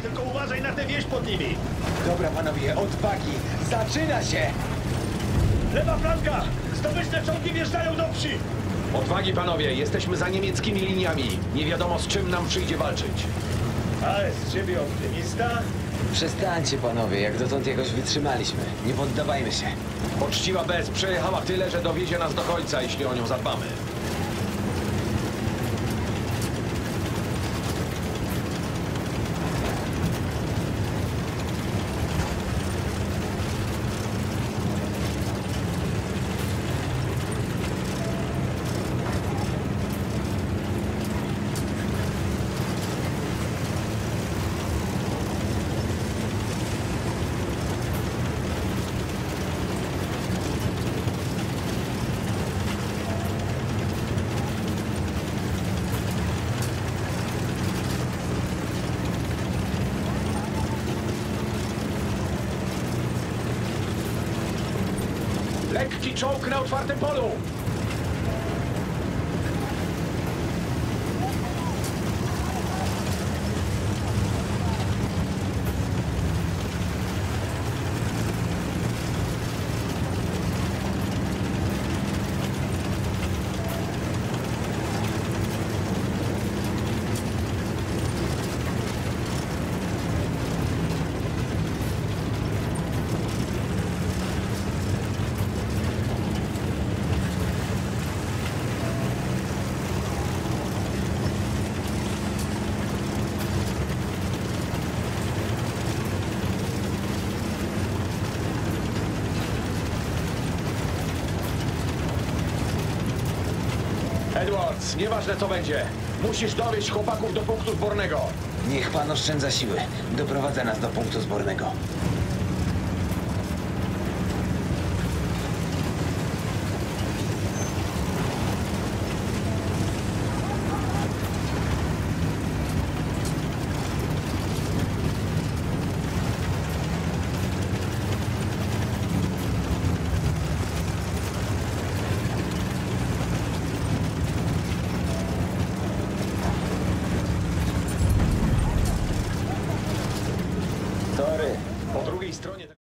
tylko uważaj na tę wieś pod nimi. Dobra, panowie, odwagi! Zaczyna się! Lewa flanka! Zdobyczne czołgi wjeżdżają do wsi! Odwagi, panowie, jesteśmy za niemieckimi liniami. Nie wiadomo z czym nam przyjdzie walczyć. Ale z ciebie optymista? Przestańcie, panowie, jak dotąd jakoś wytrzymaliśmy. Nie poddawajmy się. Poczciwa Bez przejechała tyle, że dowiezie nas do końca, jeśli o nią zadbamy. Lekki czołg na otwartym polu! Edwards, nieważne co będzie. Musisz dowieść chłopaków do punktu zbornego. Niech pan oszczędza siły. Doprowadza nas do punktu zbornego. стороне...